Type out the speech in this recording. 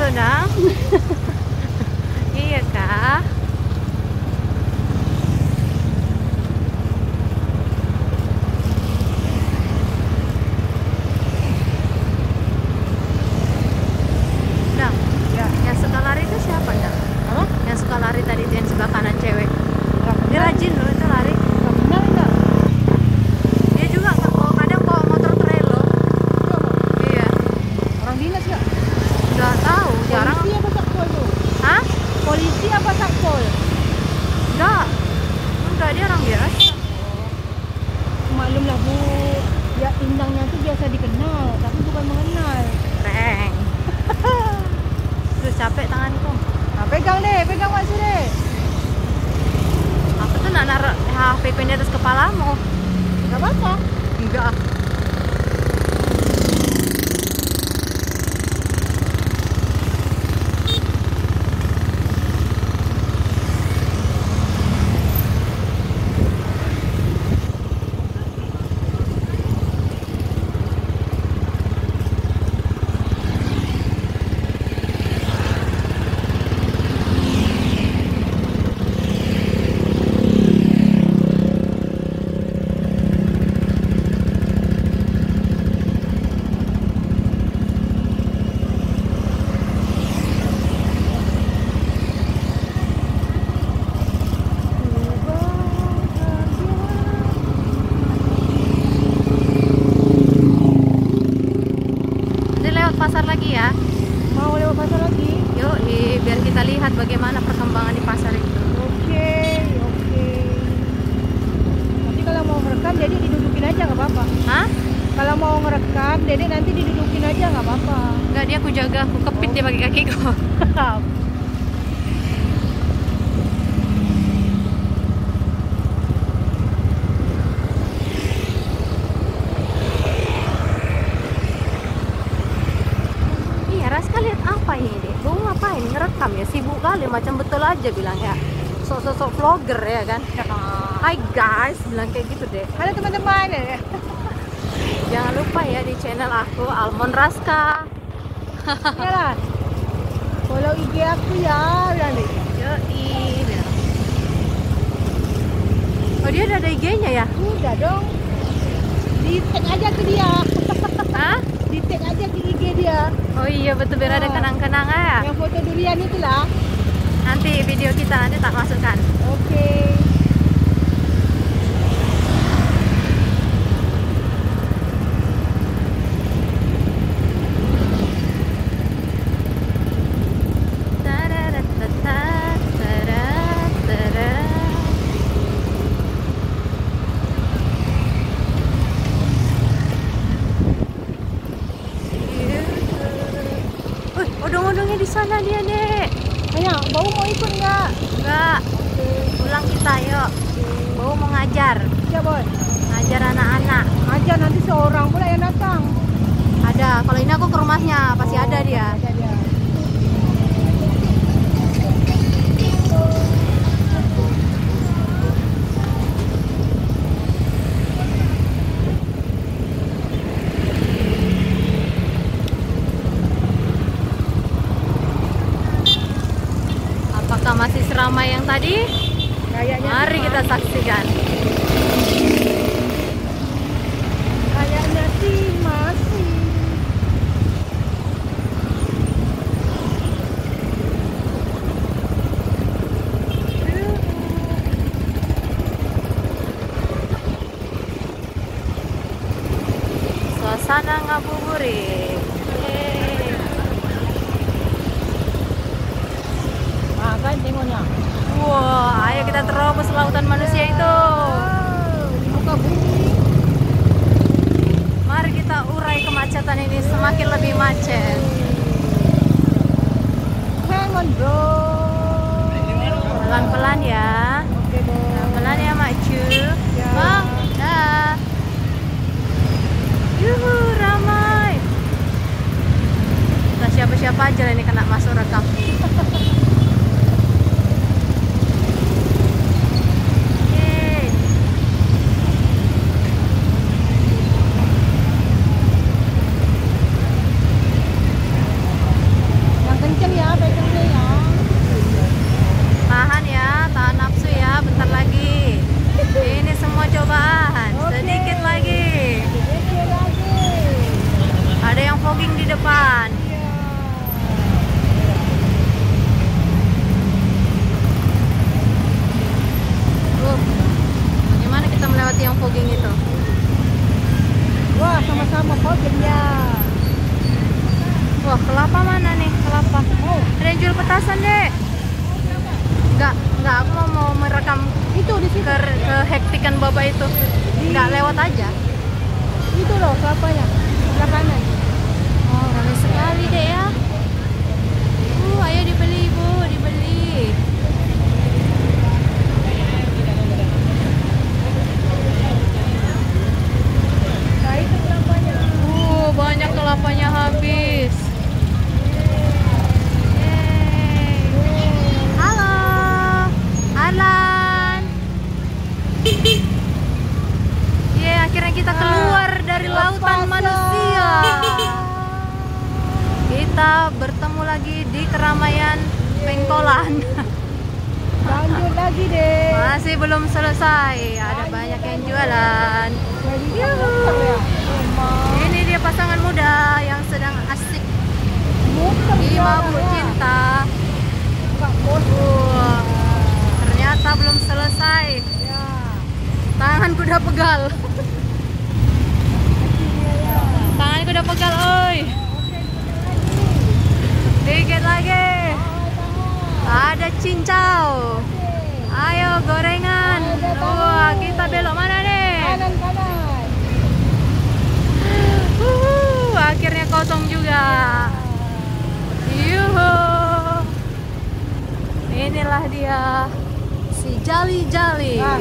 とな。いいやか pegang deh, pegang Mak Sure. Aku tuh nak naruh HP ku di atas kepalamu. Gak apa-apa. Enggak. Nanti lewat pasar lagi ya. Mau lewat pasar lagi? Yuk, biar kita lihat bagaimana perkembangan di pasar itu. Oke, oke. Nanti kalau mau ngerekam, Dede didudukin aja nggak apa-apa. Hah? Kalau mau ngerekam, Dede nanti didudukin aja nggak apa-apa. Enggak, dia aku jaga, aku kepit dia pakai kakiku. Iya, Raska lihat apa ini deh? Gue ngapain? Ngerekam ya? Sibuk kali, macam betul aja bilang ya. Sok-sok vlogger ya kan? Hai guys, bilang kayak gitu deh. Halo teman-teman. Jangan lupa ya di channel aku Almond Raska. Ya. Follow IG aku ya, bilang deh. Yoi. bilang. Oh dia udah ada IG-nya ya? Udah dong. Di tag aja ke dia. Hah? Di tag aja ke IG dia. Oh iya betul biar ada Ah. kenang-kenangan ya. Yang foto durian itulah. Nanti video kita nanti tak masukkan. Oke. Odong-odongnya di sana dia, Dek. Ayo, bau mau ikut nggak? Enggak, pulang kita yuk. Bau mau ngajar, Ya boy. ngajar anak-anak. Aja nanti seorang pula yang datang. Ada, kalau ini aku ke rumahnya, pasti ada dia. Ada dia. Seramai yang tadi? Kayaknya Mari sih, kita saksikan. Kayaknya sih masih. Suasana ngabuburit. Yeay. Wah, ayo kita terobos lautan manusia itu. Wow, muka bumi. Mari kita urai kemacetan ini semakin lebih macet. Hang on bro. Pelan-pelan ya. Oke boy. Pelan ya, Mak Cu. Bang, dah. Yuhu, ramai. Nah, siapa-siapa aja ini kena masuk rekam. Yeay. Yang kenceng ya, pegangnya ya. Tahan ya, tahan nafsu ya, bentar lagi. Ini semua cobaan, Oke. sedikit lagi. Oke lagi. Ada yang fogging di depan. Iya. Uh, bagaimana kita melewati yang fogging itu? Wah, sama-sama foggingnya. Wah, kelapa mana nih? Kelapa. Oh, Petasan, Dek. Enggak, enggak, aku mau, mau merekam itu di situ. ke, ke hektikan bapak itu. Enggak lewat aja. Itu loh kelapanya. Sebelah kanan. Oh, ramai sekali deh ya. Uh, ayo dibeli. Nah itu kelapanya. Uh, banyak kelapanya habis. Yeay. Halo, Alan. Ye, akhirnya kita keluar dari lautan manusia. Kita bertemu lagi di keramaian pengkolan. Lanjut lagi deh. Masih belum selesai, ada banyak yang jualan. Ya. Ini dia pasangan muda yang sedang asik di mabuk cinta. Wah, ternyata belum selesai. Ya. Tanganku udah pegal. Tanganku udah pegal, oi. Dikit lagi. Ada cincau. Ayo gorengan. Wah, kita belok mana nih? Kanan kanan. Uhuh, akhirnya kosong juga. Yuhu. Inilah dia si Jali Jali. Nah.